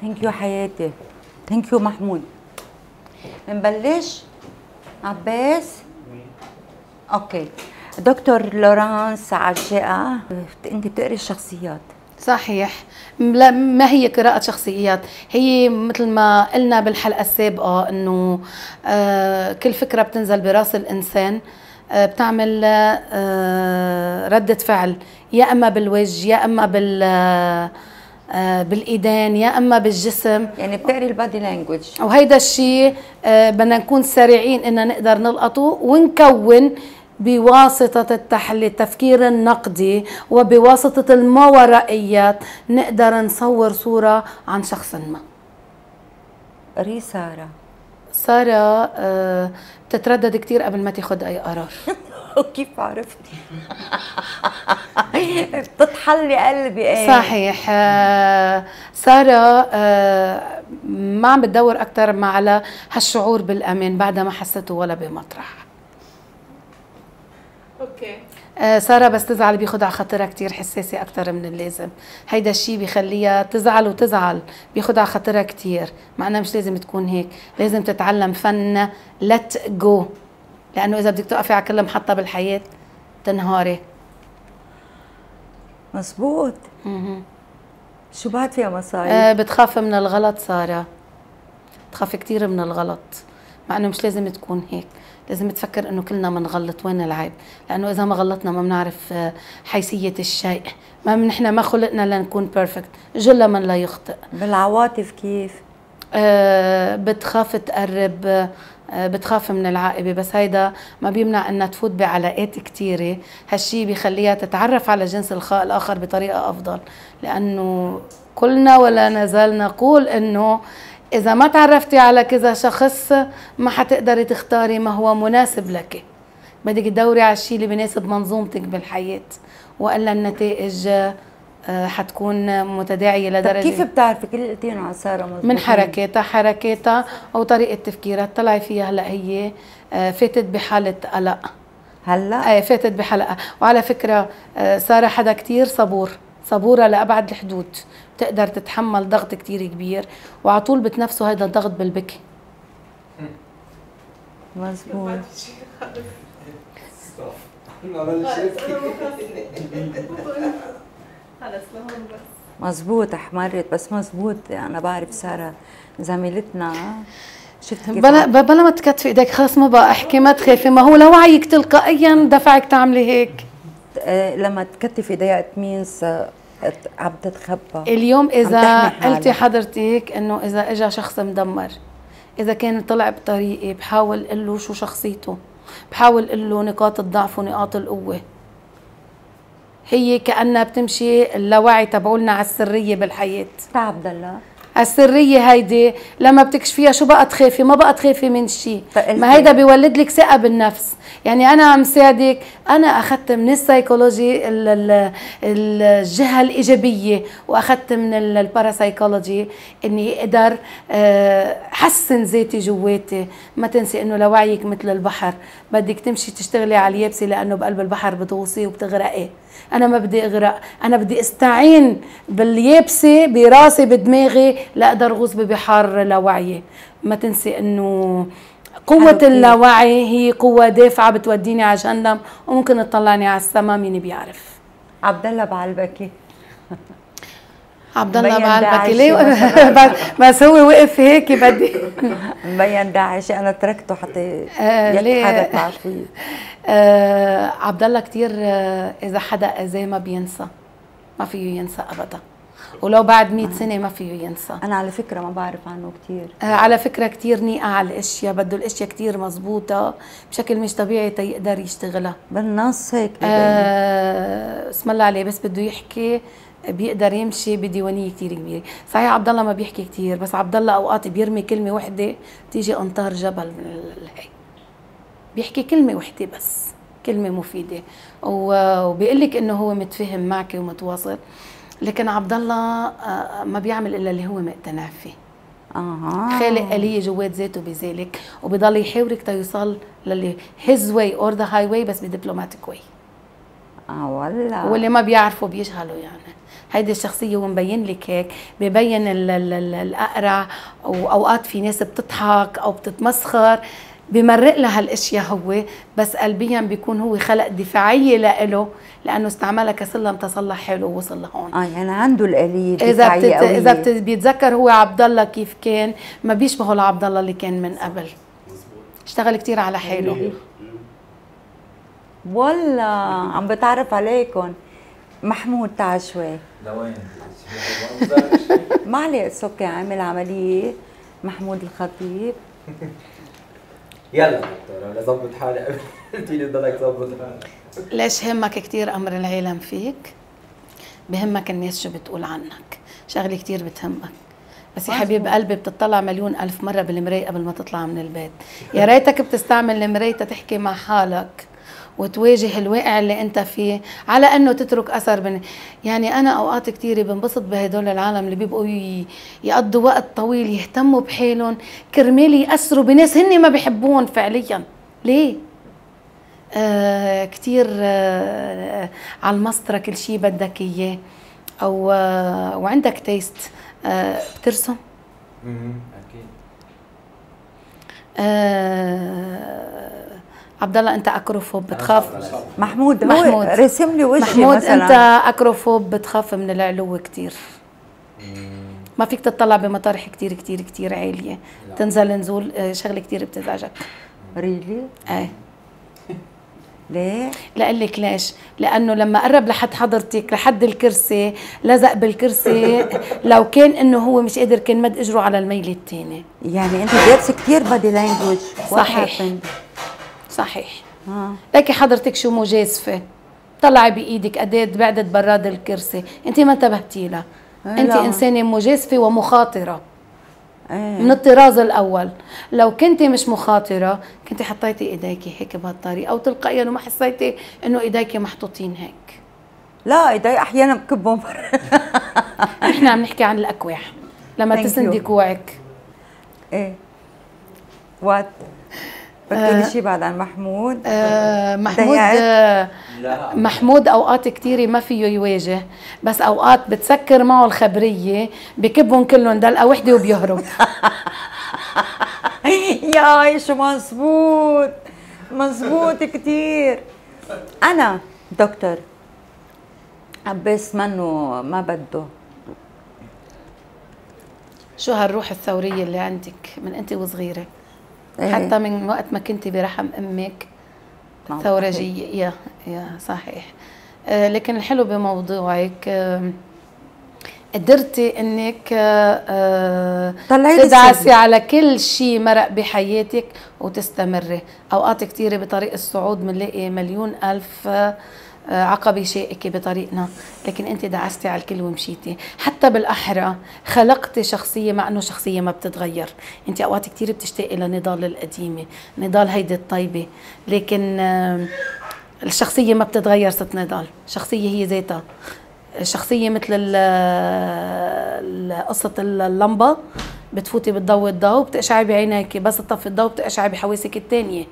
thank you حياتي thank you محمود نبلش عباس okay دكتور لورانس عجاقة انت بتقري الشخصيات. صحيح. لا ما هي قراءة شخصيات؟ هي مثل ما قلنا بالحلقة السابقة إنه آه كل فكرة بتنزل برأس الإنسان آه بتعمل آه ردة فعل يا أما بالوجه يا أما بال بالإيدين يا أما بالجسم. يعني بتقري البادي لانجوج وهيدا الشيء آه بدنا نكون سريعين ان نقدر نلقطه ونكون بواسطة التحليل التفكير النقدي وبواسطة الماورائيات نقدر نصور صورة عن شخص ما. ري سارة. سارة آه بتتردد كثير قبل ما تاخذ أي قرار. كيف عرفتي؟ بتطحلي قلبي إيه صحيح. آه سارة آه ما عم بتدور أكثر ما على هالشعور بالأمان بعدها ما حسته ولا بمطرح. أوكي. آه سارة بس تزعل بياخد على خاطرها كثير حساسة أكثر من اللازم. هيدا الشيء بيخليها تزعل وتزعل بياخد على خاطرها كثير مع إنها مش لازم تكون هيك. لازم تتعلم فن let go لأنه إذا بدك توقفي على كل محطة بالحياة تنهاري. مزبوط. شو بعد فيها مصايب؟ آه بتخاف من الغلط سارة. بتخاف كثير من الغلط مع إنه مش لازم تكون هيك. لازم تفكر إنه كلنا بنغلط وين العيب؟ لأنه إذا ما غلطنا ما بنعرف حيثية الشيء. ما نحن ما خلقنا لنكون perfect جل من لا يخطئ. بالعواطف كيف؟ آه بتخاف تقرب آه بتخاف من العائبة. بس هيدا ما بيمنع إنها تفوت بعلاقات كثيرة هالشي بيخليها تتعرف على جنس الآخر بطريقة أفضل. لأنه كلنا ولا نزال نقول إنه إذا ما تعرفتي على كذا شخص ما حتقدري تختاري ما هو مناسب لك. بدك تدوري على الشيء اللي بيناسب منظومتك بالحياة. وإلا النتائج حتكون متداعية لدرجة كيف بتعرفي كل قلتين على سارة مزبوط؟ من حركاتها حركاتها أو طريقة تفكيرها. طلعي فيها هلأ هي فاتت بحالة قلق. هلأ؟ إيه فاتت بحلقة وعلى فكرة سارة حدا كتير صبور. صبورة لأبعد الحدود. بتقدر تتحمل ضغط كتير كبير. وعلى طول بتنفسوا هذا الضغط بالبكي. مزبوط. خلص لهون بس. مزبوط احمرت بس مزبوط أنا بعرف سارة زميلتنا. شفت بلا بلا ما تكتفي إيدك خلص ما بقى أحكي ما تخافي. ما هو لو وعيك تلقائيا دفعك تعملي هيك. لما تكتفي ايديها مينز عم تتخبى. اليوم إذا قلتي حضرتك إنه إذا اجى شخص مدمر إذا كان طلع بطريقي بحاول أقول له شو شخصيته بحاول أقول له نقاط الضعف ونقاط القوة. هي كأنها بتمشي اللاوعي تبعولنا على السرية بالحياة. عبد الله. السرية هيدي لما بتكشفيها شو بقى تخافي؟ ما بقى تخافي من شيء ما هيدا بيولد لك ثقة بالنفس. يعني أنا عم ساعدك أنا اخذت من السيكولوجي الجهة الإيجابية واخذت من الباراسايكولوجي إني أقدر حسن ذاتي جواتي. ما تنسي إنه لوعيك مثل البحر. بدك تمشي تشتغلي على اليابسة لأنه بقلب البحر بتغوصي وبتغرقي. أنا ما بدي أغرق. أنا بدي أستعين باليابسة براسي بدماغي. لاقدر غوص ببحار لاوعيه ما تنسي أنه قوة اللاوعي هي قوة دافعة بتوديني على جهنم وممكن تطلعني على السما مين بيعرف. عبد الله بعلبكي. عبد الله بعلبكي. ليه؟ بس هو وقف هيك بدي. مبين داعش أنا تركته حتى يتحرك مع شوي آه عبد الله كثير آه إذا حدا أذاه ما بينسى. ما فيه ينسى ابدا. ولو بعد 100 سنة ما فيه ينسى. أنا على فكرة ما بعرف عنه كثير آه على فكرة كثير نيقة على الأشياء بده الأشياء كثير مزبوطه بشكل مش طبيعي تيقدر يشتغلها. بالنص هيك آه اسم الله عليه بس بده يحكي بيقدر يمشي بديوانية كثير كبيرة. صحيح عبد الله ما بيحكي كثير بس عبد الله أوقات بيرمي كلمة وحدة بتيجي امطار جبل من هي. بيحكي كلمة وحدة بس كلمة مفيدة. وبيقول لك إنه هو متفاهم معك ومتواصل. لكن عبد الله ما بيعمل إلا اللي هو مقتنع فيه. أها. خالق آلية جوات ذاته بذلك وبضل يحاورك تيوصل للي his way or the highway بس ب diplomatic way آه والله. واللي ما بيعرفوا بيشغلوا يعني. هيدي الشخصية ومبين لك هيك ببين الأقرع واوقات في ناس بتضحك أو بتتمسخر. بمرق لها هالاشياء هو بس قلبيا بيكون هو خلق دفاعية لإله لأنه استعملها كسلم تصلح حاله ووصل لهون. آه يعني عنده الاليه الدفاعيه اذا بتت... إذا بت... بيتذكر هو عبد الله كيف كان ما بيشبهه لعبد الله اللي كان من قبل. اشتغل كثير على حاله والله عم بتعرف عليكم. محمود تعال شوي. لوين؟ ما عليه أوكي عامل عملية. محمود الخطيب. يلا دكتور أنا ظبط حالي قلت لي ضلك ظبط حالك. ليش همك كثير أمر العالم فيك؟ بهمك الناس شو بتقول عنك. شغلة كثير بتهمك. بس يا حبيب قلبي بتطلع مليون ألف مرة بالمراية قبل ما تطلع من البيت. يا ريتك بتستعمل المراية تحكي مع حالك. وتواجه الواقع اللي أنت فيه على أنه تترك أثر بن... يعني أنا أوقات كثيره بنبسط بهدول العالم اللي بيبقوا ي... يقضوا وقت طويل يهتموا بحالهم كرمال يأثروا بناس هن ما بيحبوهم فعليا. ليه؟ آه كثير آه على المسطرة كل شيء بدك إياه. أو آه وعندك تيست آه بترسم؟ أكيد. آه عبد الله أنت أكروفوب بتخاف؟ محمود محمود. رسم لي وجهي محمود مثلا. أنت أكروفوب بتخاف من العلو كثير ما فيك تطلع بمطارح كثير كثير كثير عالية. لا. تنزل نزول آه، شغلة كثير بتزعجك. really؟ إيه. ليه؟ لأقول لك ليش؟ لأنه لما قرب لحد حضرتك لحد الكرسي لزق بالكرسي لو كان إنه هو مش قادر كان مد إجره على الميل الثاني يعني أنت دارسة كثير body language صحيح. صحيح. آه. لكن حضرتك شو مجازفه طلعي بإيدك اداه بعدت براد الكرسي. أنت ما انتبهتي لها. أنت إنسانة مجازفه ومخاطرة. إيه. من الطراز الأول. لو كنت مش مخاطرة كنت حطيتي إيديكي هيك بهالطريقة أو تلقائيا وما حسيتي إنه إيديكي محطوطين هيك. لا إيدي أحيانا بكبهم. نحن عم نحكي عن الاكواح لما تسندي كوعك. إيه. وات بدك شيء بعد عن محمود؟ آه محمود آه محمود أوقات كثيره ما فيه يواجه بس أوقات بتسكر معه الخبرية بكبهم كلهم دلقة وحدة وبيهرب. يا شو مزبوط؟ مزبوط كثير أنا دكتور عباس منه ما بده. شو هالروح الثورية اللي عندك من أنت وصغيرة؟ إيه. حتى من وقت ما كنت برحم أمك ثورجيه يا يا صحيح. آه لكن الحلو بموضوعك قدرتي إنك آه تدعسي على كل شيء مرق بحياتك وتستمري. اوقات كثيره بطريق الصعود بنلاقي مليون ألف آه عقبة شائكة بطريقنا. لكن انت دعستي على الكل ومشيتي. حتى بالأحرى خلقتي شخصية مع إنه شخصية ما بتتغير. انت اوقات كثير بتشتاقي لنضال القديمة نضال هيدي الطيبة. لكن الشخصية ما بتتغير ست نضال. شخصية هي ذاتها. شخصية مثل قصة اللمبة بتفوتي بتضوي الضوء بتقشعي بعينيك بس تطفي الضوء بتقشعي بحواسك الثانية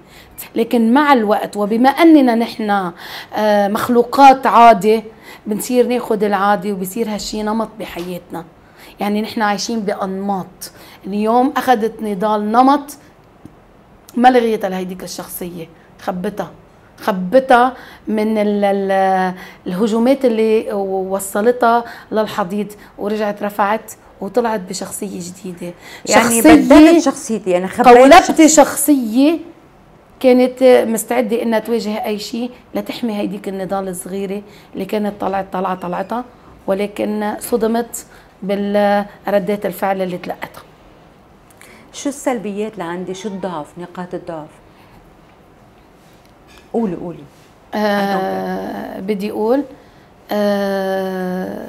لكن مع الوقت وبما أننا نحن آه، مخلوقات عادة بنصير ناخذ العادي وبصير هالشي نمط بحياتنا. يعني نحن عايشين بأنماط. اليوم أخذت نضال نمط ما لغيتها لهيديك الشخصية. خبتها خبتها من الهجومات اللي وصلتها للحضيض ورجعت رفعت وطلعت بشخصية جديدة. يعني بدلت شخصيتي. يعني قولبت شخصية كانت مستعدة إنها تواجه أي شيء لتحمي هيديك النضال الصغيرة اللي كانت طلعت طلعة طلعتها ولكن صدمت بالردات الفعل اللي تلقتها. شو السلبيات اللي عندي؟ شو الضعف؟ نقاط الضعف. قولي قولي. آه بدي أقول آه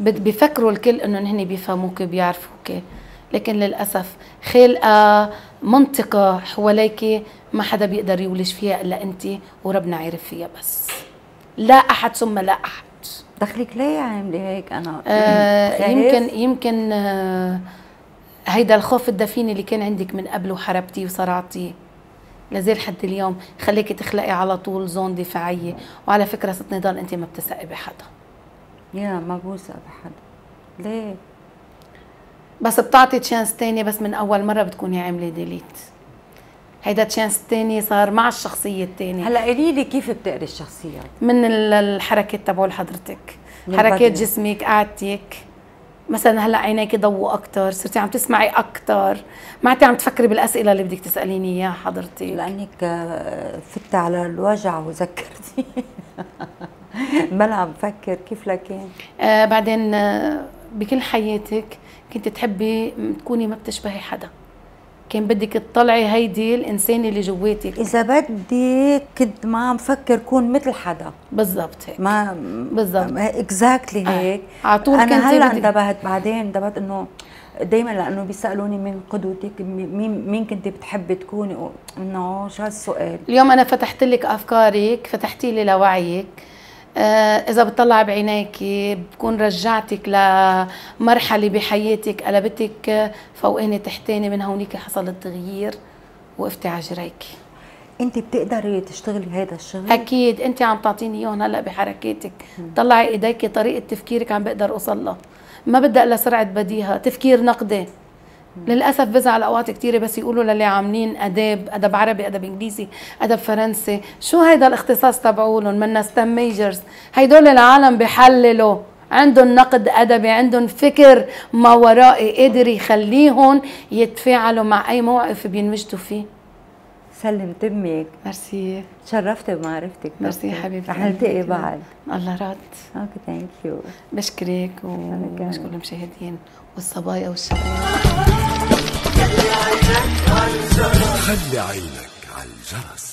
بفكروا الكل إنه هن بيفهموك بيعرفوك. لكن للأسف خلقة منطقة حواليك ما حدا بيقدر يولج فيها إلا أنت وربنا عارف فيها بس. لا أحد ثم لا أحد. دخلك ليه عامله هيك؟ أنا آه يمكن يمكن آه هيدا الخوف الدفين اللي كان عندك من قبل وحربتيه وصرعتيه لازال حد اليوم خليكي تخلقي على طول زون دفاعية. وعلى فكرة ست نضال انت ما بتثقي بحدا. يا ما بوثق بحدا. ليه؟ بس بتعطي chance تاني بس من أول مرة بتكوني عاملة delete هيدا chance تاني صار مع الشخصية الثانية هلا قولي لي كيف بتقري الشخصيات؟ من الحركات تبعول حضرتك. حركات جسمك قعدتك. مثلا هلأ عينيك ضووا أكثر صرتي عم تسمعي أكثر ما عم تفكري بالأسئلة اللي بدك تسأليني إياها حضرتك. لأنك آه، فت على الوجع وذكرتي. بلا عم بفكر كيف لكن آه بعدين آه بكل حياتك كنت تحبي تكوني ما بتشبهي حدا. كان بدك تطلعي هيدي الإنسان اللي جواتك. إذا بدك كنت ما عم فكر كون مثل حدا. بالضبط هيك. ما بالضبط. اكزاكتلي هيك آه. على طول أنا هلأ انتبهت بعدين انتبهت إنه دائما لأنه بيسألوني مين قدوتك مين مين كنت بتحبي تكوني؟ إنه شو هالسؤال؟ اليوم أنا فتحت لك أفكارك فتحتي لي لوعيك. آه، إذا بتطلع بعينيك بكون رجعتك لمرحلة بحياتك قلبتك فوقاني تحتاني من هونيك حصل التغيير وقفتي على جريك أنت بتقدري تشتغلي هذا الشغل؟ أكيد. أنت عم تعطيني إياهم هلأ بحركاتك. طلعي ايديك طريقة تفكيرك عم بقدر أوصل لها. ما بدها الا سرعه بديهة. تفكير نقدي. للأسف بزعل أوقات كثيره بس يقولوا للي عاملين أداب أدب عربي أدب إنجليزي أدب فرنسي. شو هيدا الاختصاص تبعولهم منا STEM majors هيدول العالم بحللوا عندهم نقد أدبي عندهم فكر ما ورائي قادر يخليهم يتفاعلوا مع أي موقف بينوجدوا فيه. سلم تمك. ميرسي. تشرفت بمعرفتك ميرسي حبيبتي. رح نلتقي بعد. الله راد okay thank you بشكرك وبشكر المشاهدين والصبايا والشباب. خلي عينك على الجرس.